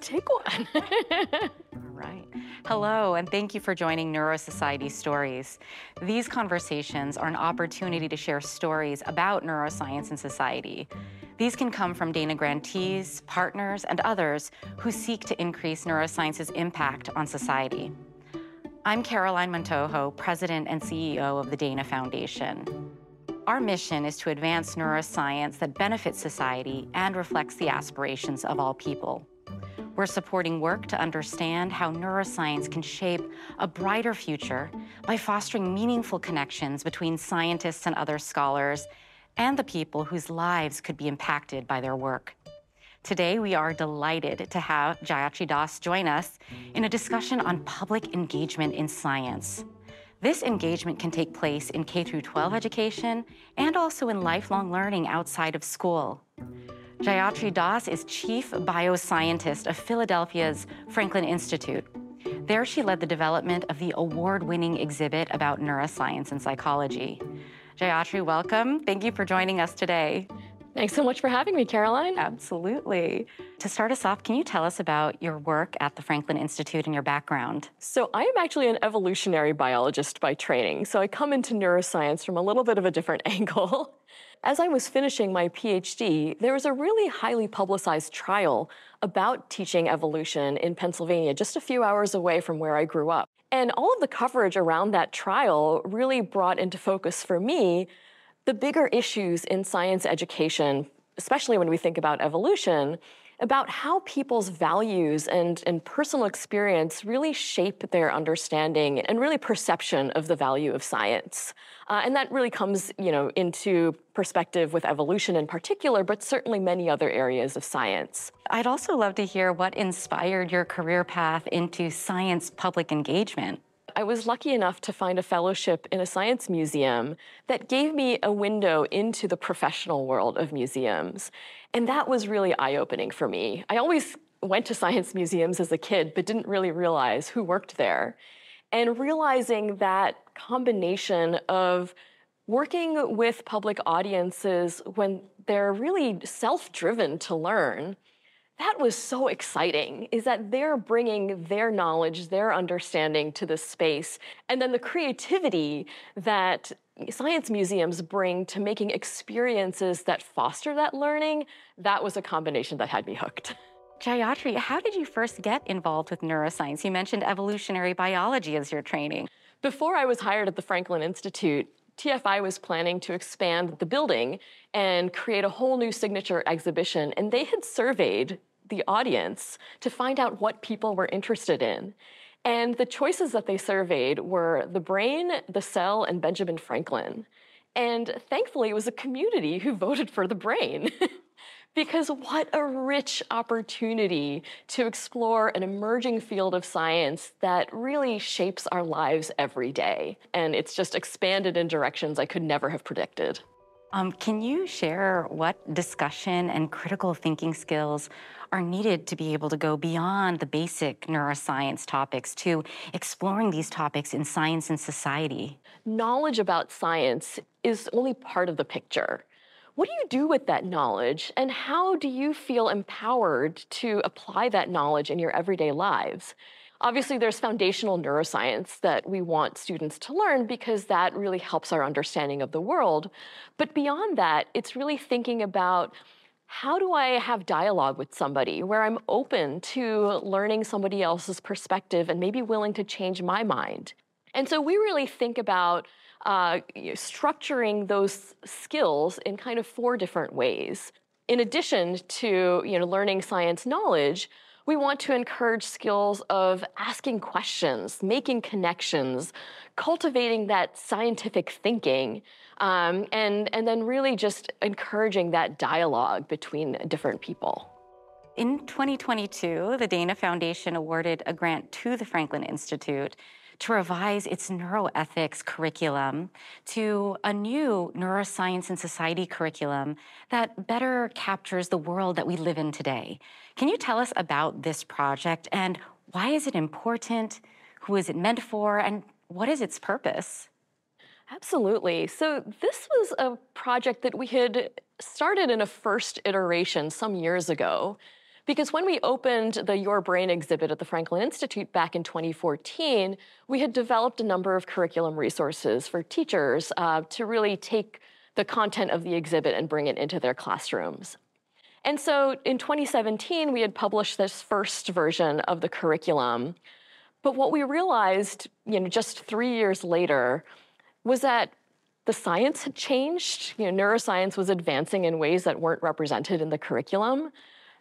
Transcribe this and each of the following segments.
Take one. All right. Hello, and thank you for joining Neurosociety Stories. These conversations are an opportunity to share stories about neuroscience and society. These can come from Dana grantees, partners, and others who seek to increase neuroscience's impact on society. I'm Caroline Montojo, President and CEO of the Dana Foundation. Our mission is to advance neuroscience that benefits society and reflects the aspirations of all people. We're supporting work to understand how neuroscience can shape a brighter future by fostering meaningful connections between scientists and other scholars and the people whose lives could be impacted by their work. Today, we are delighted to have Jayatri Das join us in a discussion on public engagement in science. This engagement can take place in K 12 education and also in lifelong learning outside of school. Jayatri Das is Chief Bioscientist of Philadelphia's Franklin Institute. There, she led the development of the award winning exhibit about neuroscience and psychology. Jayatri, welcome. Thank you for joining us today. Thanks so much for having me, Caroline. Absolutely. To start us off, can you tell us about your work at the Franklin Institute and your background? So, I am actually an evolutionary biologist by training, so I come into neuroscience from a little bit of a different angle. As I was finishing my PhD, there was a really highly publicized trial about teaching evolution in Pennsylvania, just a few hours away from where I grew up. And all of the coverage around that trial really brought into focus for me the bigger issues in science education, especially when we think about evolution, about how people's values and, and personal experience really shape their understanding and really perception of the value of science. Uh, and that really comes, you know, into perspective with evolution in particular, but certainly many other areas of science. I'd also love to hear what inspired your career path into science public engagement. I was lucky enough to find a fellowship in a science museum that gave me a window into the professional world of museums. And that was really eye opening for me. I always went to science museums as a kid, but didn't really realize who worked there. And realizing that combination of working with public audiences when they're really self driven to learn that was so exciting is that they're bringing their knowledge, their understanding to the space, and then the creativity that science museums bring to making experiences that foster that learning, that was a combination that had me hooked. Jayatri, how did you first get involved with neuroscience? You mentioned evolutionary biology as your training. Before I was hired at the Franklin Institute, TFI was planning to expand the building and create a whole new signature exhibition, and they had surveyed the audience to find out what people were interested in. And the choices that they surveyed were the brain, the cell, and Benjamin Franklin. And thankfully, it was a community who voted for the brain. because what a rich opportunity to explore an emerging field of science that really shapes our lives every day. And it's just expanded in directions I could never have predicted. Um, can you share what discussion and critical thinking skills are needed to be able to go beyond the basic neuroscience topics to exploring these topics in science and society? Knowledge about science is only part of the picture. What do you do with that knowledge, and how do you feel empowered to apply that knowledge in your everyday lives? Obviously, there's foundational neuroscience that we want students to learn because that really helps our understanding of the world. But beyond that, it's really thinking about how do I have dialogue with somebody where I'm open to learning somebody else's perspective and maybe willing to change my mind? And so we really think about uh, structuring those skills in kind of four different ways. In addition to you know, learning science knowledge, we want to encourage skills of asking questions, making connections, cultivating that scientific thinking, um, and, and then really just encouraging that dialogue between different people. In 2022, the Dana Foundation awarded a grant to the Franklin Institute to revise its neuroethics curriculum to a new neuroscience and society curriculum that better captures the world that we live in today. Can you tell us about this project and why is it important? Who is it meant for? And what is its purpose? Absolutely. So, this was a project that we had started in a first iteration some years ago Because when we opened the Your Brain exhibit at the Franklin Institute back in 2014, we had developed a number of curriculum resources for teachers uh, to really take the content of the exhibit and bring it into their classrooms. And so in 2017, we had published this first version of the curriculum. But what we realized, you know, just three years later, was that the science had changed. You know, neuroscience was advancing in ways that weren't represented in the curriculum.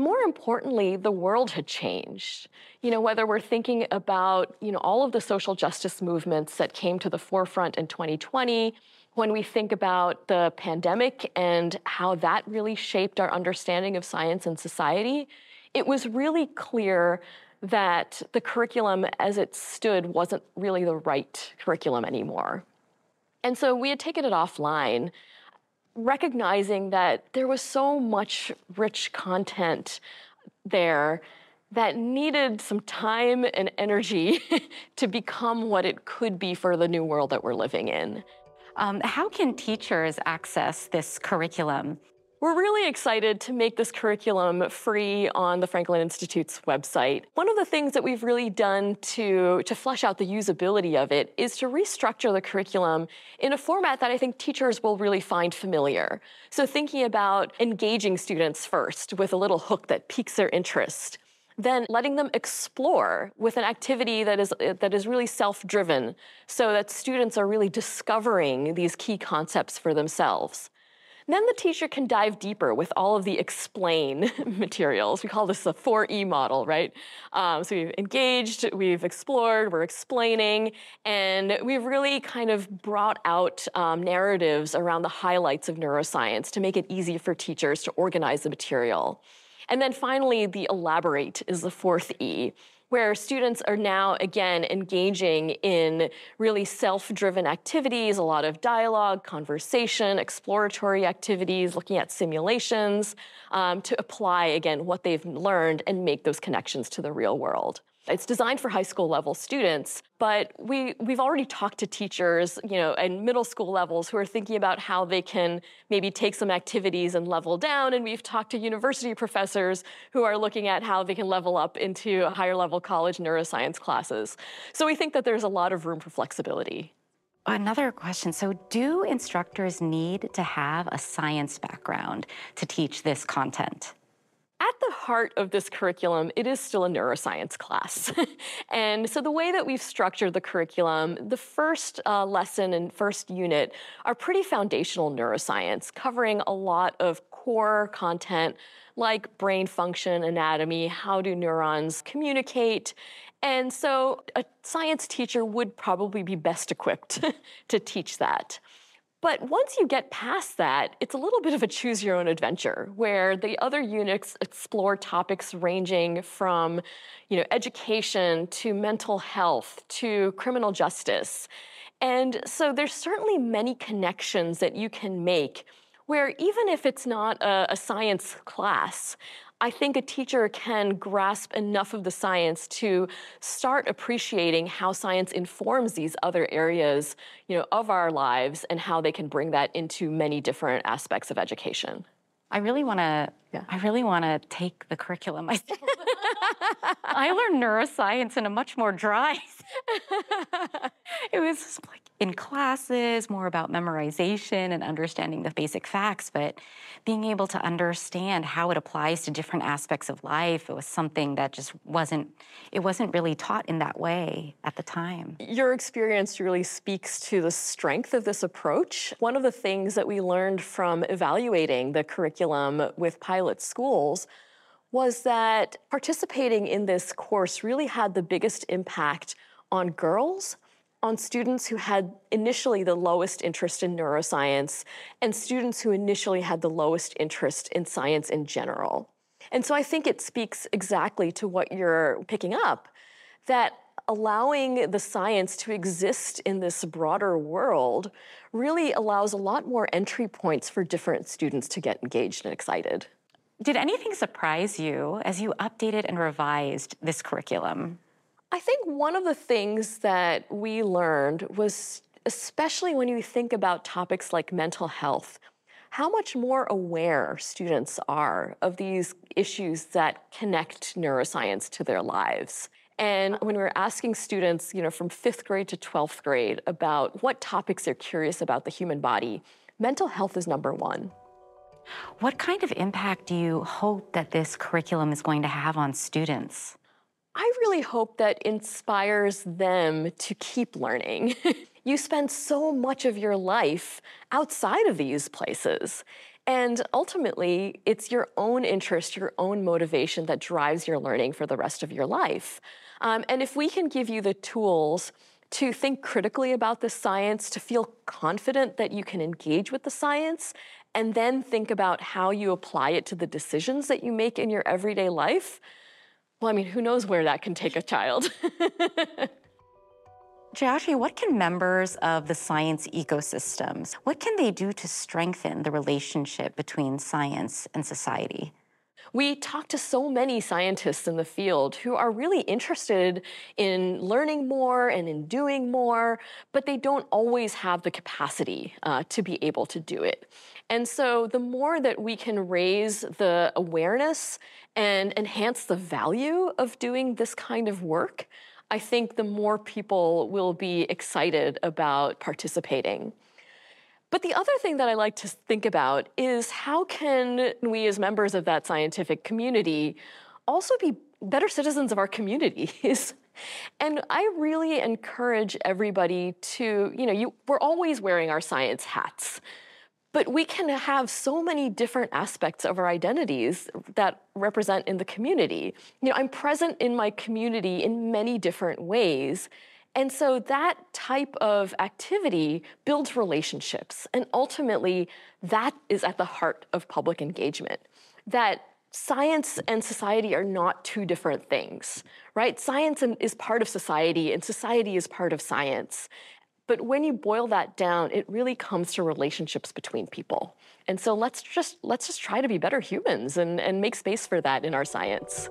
More importantly, the world had changed. You know, whether we're thinking about, you know, all of the social justice movements that came to the forefront in 2020, when we think about the pandemic and how that really shaped our understanding of science and society, it was really clear that the curriculum as it stood wasn't really the right curriculum anymore. And so we had taken it offline, recognizing that there was so much rich content there that needed some time and energy to become what it could be for the new world that we're living in. Um, how can teachers access this curriculum? We're really excited to make this curriculum free on the Franklin Institute's website. One of the things that we've really done to, to flesh out the usability of it is to restructure the curriculum in a format that I think teachers will really find familiar. So thinking about engaging students first with a little hook that piques their interest then letting them explore with an activity that is that is really self-driven so that students are really discovering these key concepts for themselves. And then the teacher can dive deeper with all of the explain materials. We call this the 4E model, right? Um, so we've engaged, we've explored, we're explaining, and we've really kind of brought out um, narratives around the highlights of neuroscience to make it easy for teachers to organize the material. And then finally, the elaborate is the fourth E, where students are now again engaging in really self-driven activities, a lot of dialogue, conversation, exploratory activities, looking at simulations um, to apply again what they've learned and make those connections to the real world. It's designed for high school level students, but we, we've already talked to teachers, you know, and middle school levels who are thinking about how they can maybe take some activities and level down. And we've talked to university professors who are looking at how they can level up into higher level college neuroscience classes. So we think that there's a lot of room for flexibility. Another question. So, do instructors need to have a science background to teach this content? At the heart of this curriculum, it is still a neuroscience class. and so the way that we've structured the curriculum, the first uh, lesson and first unit are pretty foundational neuroscience, covering a lot of core content like brain function, anatomy, how do neurons communicate. And so a science teacher would probably be best equipped to teach that. But once you get past that, it's a little bit of a choose your own adventure where the other units explore topics ranging from, you know, education to mental health to criminal justice. And so there's certainly many connections that you can make where even if it's not a, a science class, I think a teacher can grasp enough of the science to start appreciating how science informs these other areas, you know, of our lives and how they can bring that into many different aspects of education. I really want to. Yeah. I really want to take the curriculum myself. I learned neuroscience in a much more dry. it was like in classes, more about memorization and understanding the basic facts, but being able to understand how it applies to different aspects of life, it was something that just wasn't, it wasn't really taught in that way at the time. Your experience really speaks to the strength of this approach. One of the things that we learned from evaluating the curriculum with pilot schools was that participating in this course really had the biggest impact on girls, on students who had initially the lowest interest in neuroscience, and students who initially had the lowest interest in science in general. And so I think it speaks exactly to what you're picking up that allowing the science to exist in this broader world really allows a lot more entry points for different students to get engaged and excited. Did anything surprise you as you updated and revised this curriculum? I think one of the things that we learned was, especially when you think about topics like mental health, how much more aware students are of these issues that connect neuroscience to their lives. And when we were asking students, you know, from fifth grade to 12th grade about what topics they're curious about the human body, mental health is number one. What kind of impact do you hope that this curriculum is going to have on students? I really hope that inspires them to keep learning. you spend so much of your life outside of these places. And ultimately, it's your own interest, your own motivation that drives your learning for the rest of your life. Um, and if we can give you the tools to think critically about the science, to feel confident that you can engage with the science, and then think about how you apply it to the decisions that you make in your everyday life, well, I mean, who knows where that can take a child? Jayatri, what can members of the science ecosystems, what can they do to strengthen the relationship between science and society? We talk to so many scientists in the field who are really interested in learning more and in doing more, but they don't always have the capacity uh, to be able to do it. And so the more that we can raise the awareness and enhance the value of doing this kind of work, I think the more people will be excited about participating. But the other thing that I like to think about is how can we, as members of that scientific community, also be better citizens of our communities? and I really encourage everybody to, you know, you, we're always wearing our science hats. But we can have so many different aspects of our identities that represent in the community. You know, I'm present in my community in many different ways. And so that type of activity builds relationships. And ultimately, that is at the heart of public engagement. That science and society are not two different things, right? Science is part of society, and society is part of science. But when you boil that down, it really comes to relationships between people. And so let's just let's just try to be better humans and, and make space for that in our science.